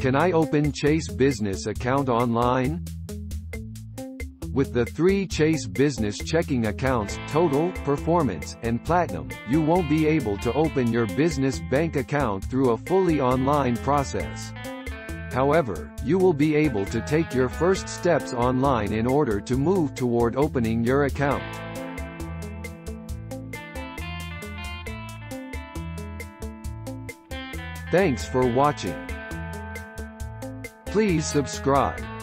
Can I open Chase Business account online? With the three Chase Business checking accounts, Total, Performance, and Platinum, you won't be able to open your business bank account through a fully online process. However, you will be able to take your first steps online in order to move toward opening your account. Thanks for watching. Please subscribe.